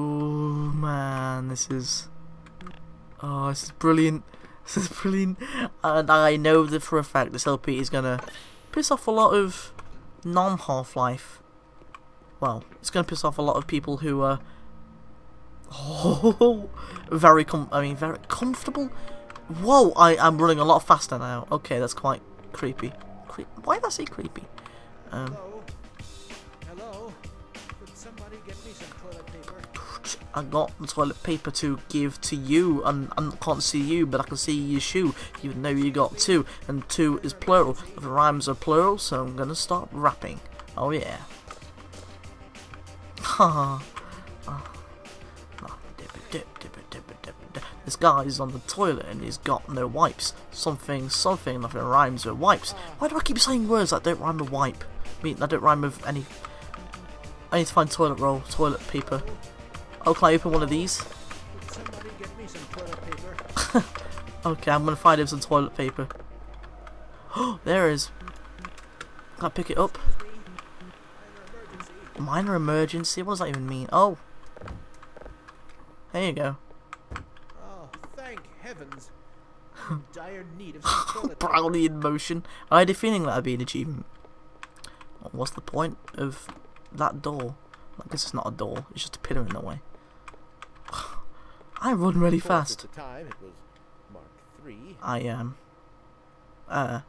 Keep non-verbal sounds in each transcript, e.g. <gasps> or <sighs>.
Oh man, this is. Oh, this is brilliant. <laughs> This is brilliant. And I know that for a fact this LP is gonna piss off a lot of non Half Life. Well, it's gonna piss off a lot of people who are. Oh, <laughs> very com. I mean, very comfortable. Whoa! I am running a lot faster now. Okay, that's quite creepy. Cre Why did I say creepy? Um, Hello? Hello? Could somebody get me some toilet paper? I got the toilet paper to give to you, and I can't see you, but I can see your shoe, even though you got two, and two is plural. The rhymes are plural, so I'm gonna start rapping. Oh yeah. This guy is on the toilet and he's got no wipes. Something, something, nothing rhymes with wipes. Why do I keep saying words that don't rhyme with wipe? I mean, that don't rhyme with any... I need to find toilet roll, toilet paper. Oh, can I open one of these? <laughs> Okay, I'm gonna find him some toilet paper. Oh, <gasps> there is. Can I pick it up? Minor emergency? What does that even mean? Oh. There you go. Oh, thank heavens. Dire need of in motion. I had a feeling that'd be an achievement. What's the point of that door? I guess it's not a door, it's just a pillar in the way. I run really fast. The time, it was Mark III. I um uh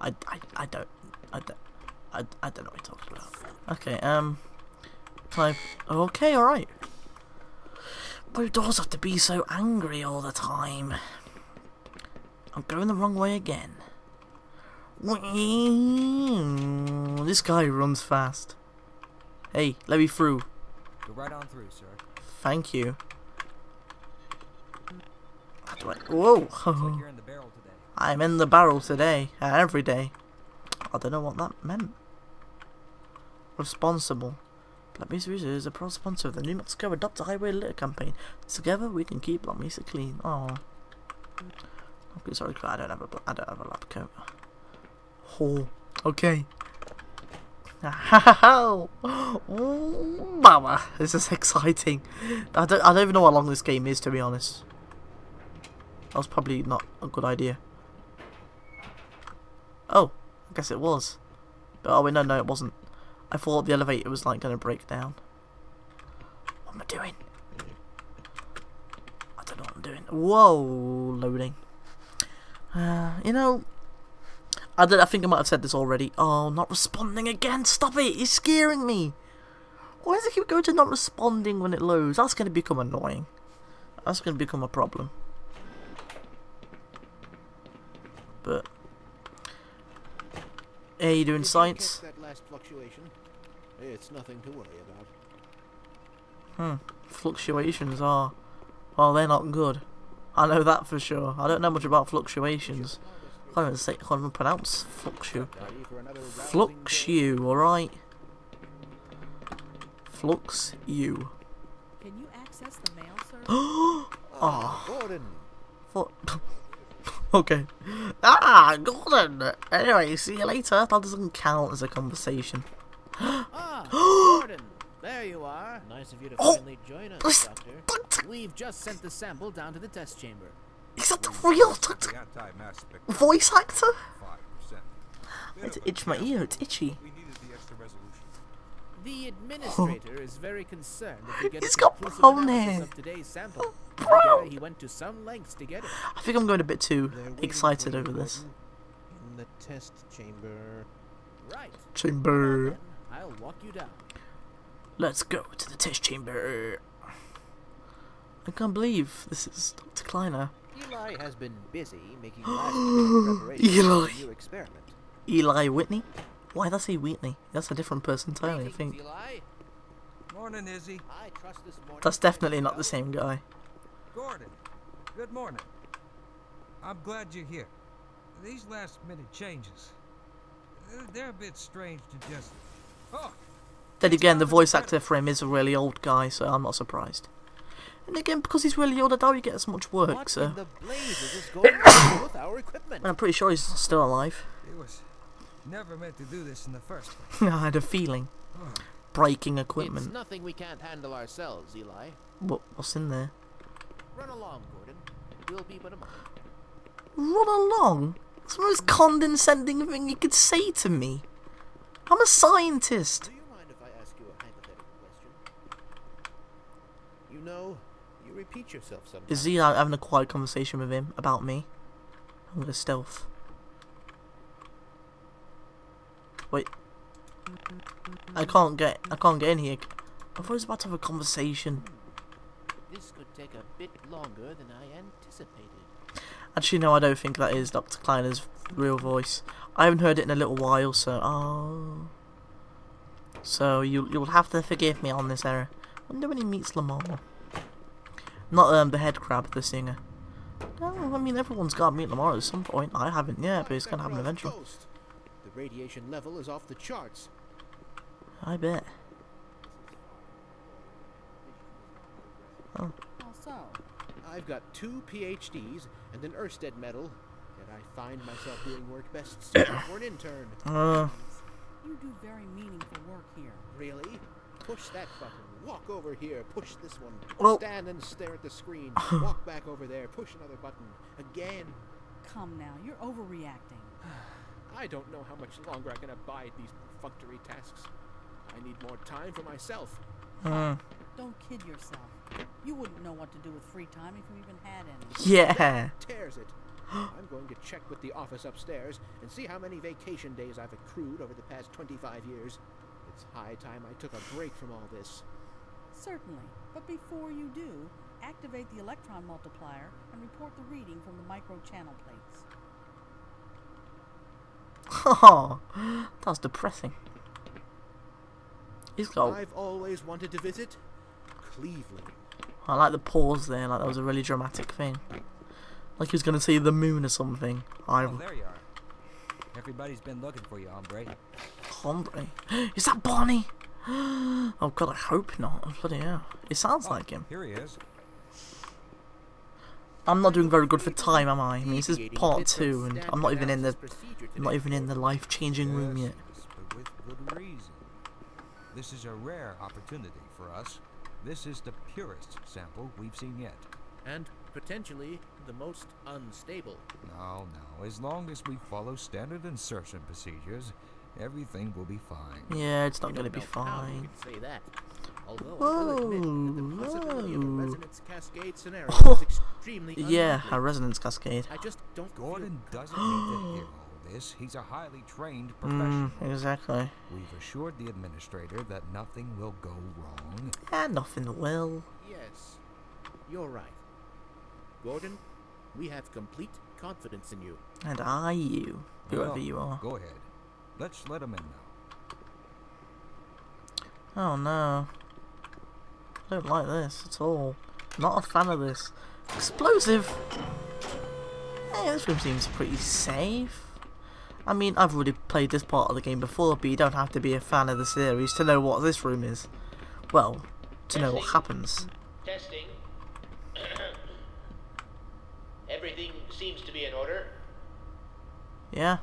I I, I don't I don't I, I don't know what you're talking about. Okay, um can I okay, alright. Why do doors have to be so angry all the time? I'm going the wrong way again. This guy runs fast. Hey, let me through. Go right on through, sir. Thank you. Whoa! Like <laughs> in. I'm in the barrel today, uh, every day. I don't know what that meant. Responsible. Black Mesa is a proud sponsor of the New Mexico Adopt a Highway Litter campaign. Together we can keep Black Mesa clean. Oh. Okay, sorry, I don't have a, I don't have a lab coat. Oh, okay. <laughs> Mama, this is <laughs> exciting. I don't, I don't even know how long this game is, to be honest. That was probably not a good idea. Oh, I guess it was. But, oh wait, no, no, it wasn't. I thought the elevator was like gonna break down. What am I doing? I don't know what I'm doing. Whoa, loading. Uh, you know, I, did, I think I might have said this already. Oh, not responding again. Stop it. You're scaring me. Why does it keep going to not responding when it loads? That's going to become annoying. That's going to become a problem. But, hey, you doing Did science? catch that last fluctuation? It's nothing to worry about. Hmm. Fluctuations are, well, they're not good. I know that for sure. I don't know much about fluctuations. I can't even say, I can't even pronounce fluctu. Ready for another rousing Flux you, alright? Flux you. Can you access the mail, <gasps> sir? Ah, Gordon, fu- okay. Ah, Gordon! Anyway, see you later. That doesn't count as a conversation. <gasps> Ah, Gordon, there you are. Nice of you to Oh, finally join us, this- Doctor. We've just sent the sample down to the test chamber. Is that the real Doctor The anti-mass spectrum, voice actor? It's Bit of a itch my ear, it's itchy. The extra resolution. The administrator is very concerned that we get He's a got analysis of today's sample. Oh, bro. Together, He went to some lengths to get it. I think I'm going a bit too excited over this. In the test chamber. Right. Chamber. I'll walk you down. Let's go to the test chamber. I can't believe this is Dr. Kleiner. Eli has been busy making <gasps> for Eli. a new experiment. Eli Whitney? Why did I say Whitney? That's a different person entirely, I think. Eli. Morning, Izzy. I trust this morning. That's definitely not the same guy. Gordon. Good morning. I'm glad you're here. These last-minute changes, uh, they're a bit strange to just... Oh, Then again, the voice actor for him is a really old guy, so I'm not surprised. And again, because he's really old, I doubt he gets as much work, What so... in the blazes is going with our equipment? And I'm pretty sure he's still alive. it was never meant to do this in the first place. <laughs> I had a feeling. breaking It's equipment. nothing we can't handle ourselves, Eli. What, what's in there? Run along, Gordon. We'll be but a moment. Run along. It's the most condescending thing you could say to me. I'm a scientist. Do you mind if I ask you a hypothetical question? You know, you repeat yourself sometimes. Is he having a quiet conversation with him about me? I'm gonna stealth. Wait. I can't get. I can't get in here. I thought I was about to have a conversation. This could take a bit longer than I anticipated. Actually, no, I don't think that is Dr. Kleiner's real voice. I haven't heard it in a little while, so oh. So you you'll have to forgive me on this error. I Wonder when he meets Lamar. Not um the head crab, the singer. No, I mean everyone's got to meet Lamar at some point. I haven't yet, but it's gonna happen eventually. Coast. The radiation level is off the charts. I bet. How so? I've got two PhDs and an Ørsted medal, yet I find myself doing work best suited <coughs> for an intern. Uh, You do very meaningful work here. Really? Push that button. Walk over here. Push this one. Well- Stand and stare at the screen. <laughs> Walk back over there. Push another button. Again. Come now, you're overreacting. <sighs> <sighs> <sighs> I don't know how much longer I can abide these perfunctory tasks. I need more time for myself. uh, Don't kid yourself. You wouldn't know what to do with free time if you even had any. yeah. Tears it. <gasps> I'm going to check with the office upstairs and see how many vacation days I've accrued over the past 25 years. It's high time I took a break from all this. Certainly. But before you do, activate the electron multiplier and report the reading from the micro channel plates. <laughs> Oh, that's depressing. He's got. I've always wanted to visit Cleveland. I like the pause there, like that was a really dramatic thing. Like he was gonna say the moon or something. I Oh, there you are. Everybody's been looking for you, hombre. Hombre. <gasps> Is that Barney? <gasps> Oh god, I hope not. Bloody hell. It sounds Oh, like him. Here he is. I'm not doing very good for time, am I? I mean, this is part two, and I'm not even in the, I'm not even in the life-changing room yet. Yes, but with good reason. This is a rare opportunity for us. This is the purest sample we've seen yet. And potentially the most unstable. No, no. As long as we follow standard insertion procedures, everything will be fine. Yeah, it's not gonna be know how we fine. can say that. Although I will admit that the possibility of a resonance cascade scenario Oh, is <laughs> extremely Yeah, unlikely. a resonance cascade. I just don't feel Gordon doesn't need to hear all this. He's a highly trained professional. Mm, exactly. We've assured the administrator that nothing will go wrong. Yeah, nothing will. Yes, you're right. Gordon, we have complete confidence in you. And I you, whoever Well, you are. Go ahead. Let's let him in now. Oh no. I don't like this at all. Not a fan of this. Explosive! Hey, this room seems pretty safe. I mean, I've already played this part of the game before, but you don't have to be a fan of the series to know what this room is. Well, to know what happens. Testing. <coughs> Everything seems to be in order. Yeah?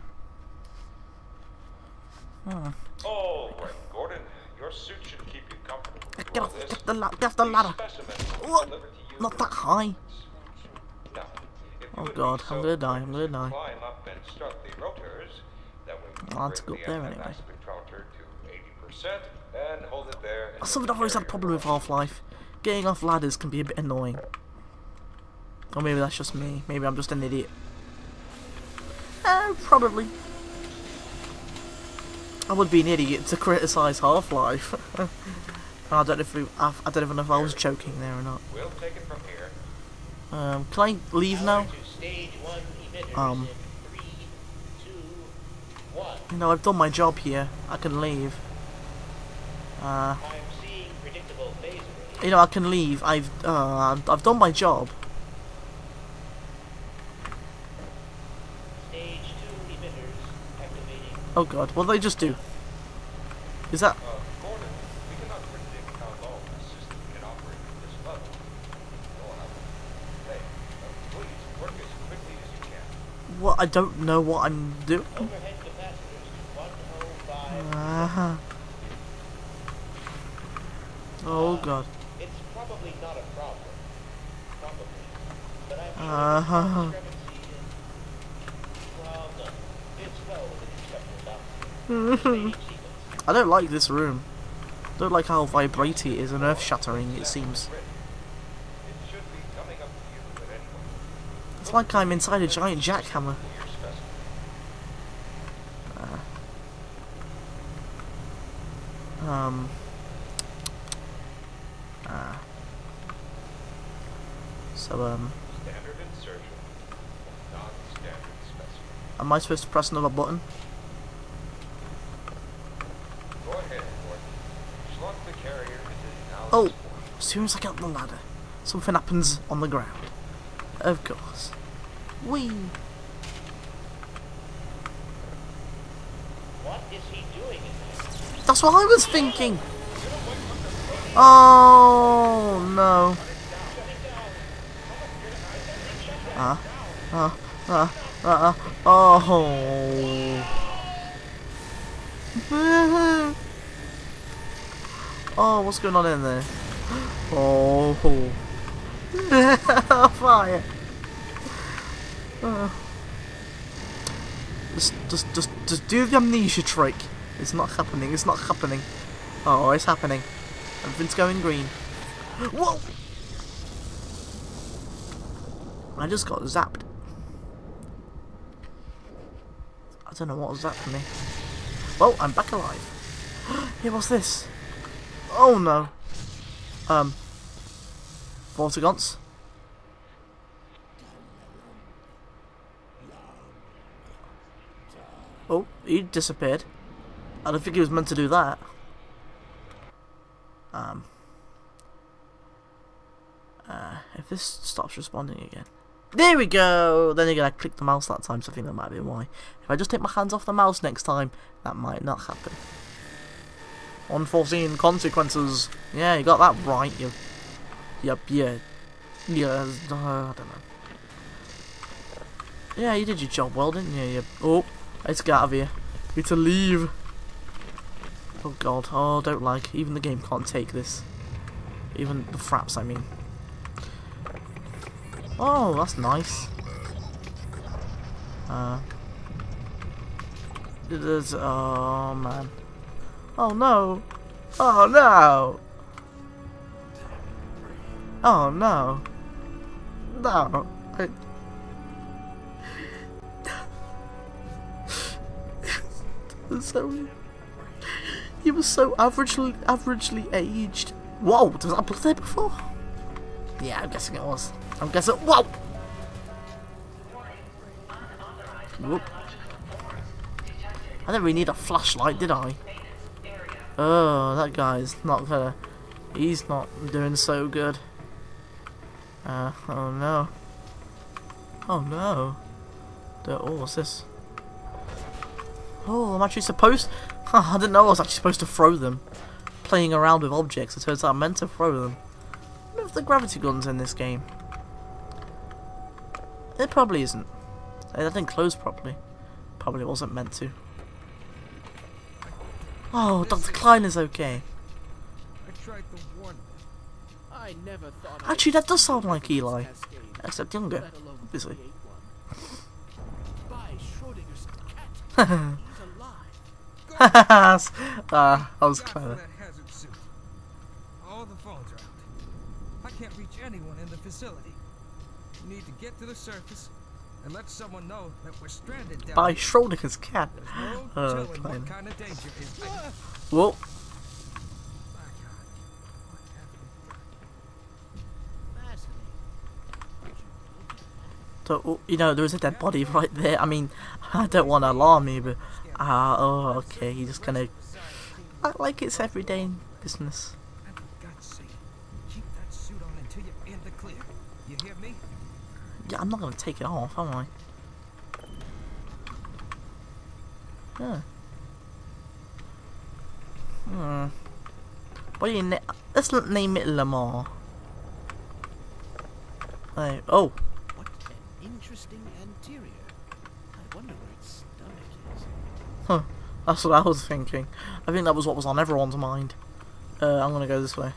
Hmm. Right, Gordon. Your suit should keep you comfortable. Get off, get the, get off the ladder. You Not that high. Oh God, I'm gonna die, I'm gonna die. I'll have to go up there anyway. anti-mass spectrometer to 80% and hold it there. That's something I've always had a problem with. Half-Life. Getting off ladders can be a bit annoying. Or maybe that's just me. Maybe I'm just an idiot. Uh, probably. I would be an idiot to criticise Half-Life. <laughs> I don't know if we, I, I don't even know if I was joking there or not. We'll take it from here. Um, can I leave now? Um. in three, two, one. You know, I've done my job here. I can leave. Uh, I'm seeing predictable phase array. you know, I can leave. I've, uh, I've- done my job. Stage two emitters activating. Oh god, what did they just do? Is that... Uh, Gordon, we cannot predict how long the system can operate at this level. You'll have to- Hey, uh, please work as quickly as you can. What? I don't know what I'm doing. Overhead capacitors to 105. Uh, Oh god. Trading secrets. <laughs> I don't like this room. don't like how vibrating it is and earth shattering it seems. It should be coming up to you at any moment. It's like I'm inside a giant jackhammer. Your. Um. Ah. So, um, Standard insertion. Non-standard specimen. am I supposed to press another button? Go ahead, Gordon. The carrier into Oh, as soon as I get on the ladder, something happens on the ground. Of course. Whee! What is he doing in? That's what I was thinking! Oh, no. Ah, ah, ah, ah, ah, oh. <laughs> oh, what's going on in there? <gasps> Oh. <laughs> Fire. Just, just, just, just do the amnesia trick. It's not happening. It's not happening. Oh, it's happening. Everything's going green. Whoa! I just got zapped. I don't know what zapped me. Well, I'm back alive. <gasps> hey, what's this? Oh no. Um. Vortigaunts. Oh, he disappeared. I don't think he was meant to do that. Um. Uh, if this stops responding again. There we go! Then again, I clicked the mouse that time, so I think that might be why. If I just take my hands off the mouse next time, that might not happen. Unforeseen consequences. Yeah, you got that right, you... Yep, yeah. Yeah, uh, I don't know. Yeah, you did your job well, didn't you? you oh, let's get out of here. Need to leave. Oh god, oh, don't like. Even the game can't take this. Even the fraps, I mean. Oh, that's nice. Uh. There's, oh man. Oh no. Oh no. Oh no. No. <laughs> I... so he was so averagely averagely aged. Whoa, was blood there before? Yeah, I'm guessing it was. I'm guessing. Whoa! Whoop. I didn't really need a flashlight, did I? Oh, that guy's not gonna. He's not doing so good. Uh, oh no. Oh no. Oh, what's this? Oh, I'm actually supposed. Huh, <laughs> I didn't know I was actually supposed to throw them. Playing around with objects, it turns out I'm meant to throw them. I wonder if the gravity gun's in this game. It probably isn't. It didn't close properly. Probably wasn't meant to. Oh, Dr. Klein is okay. I tried to warn. I never thought Actually, that does sound like Eli. Except younger, obviously. <laughs> create one. By Schrodinger's cat. He's alive. Ah, that was clever. that hazard suit. All the phones are out. I can't reach anyone in the facility. We need to get to the surface and let someone know that we're stranded down By. Schrodinger's cat. No Oh, what kind of danger is. Whoa. my God. What have we done? Fascinating. So, you know, there is a dead body right there. I mean, I don't want to alarm you, but ah, oh, okay. He just kind of like it's everyday business. Yeah, I'm not gonna take it off, am I? Huh. Hmm. What do you na- Let's name it Lamar. Hey, oh, What an interesting anterior. I wonder where its. Huh. That's what I was thinking. I think that was what was on everyone's mind. Uh, I'm gonna go this way.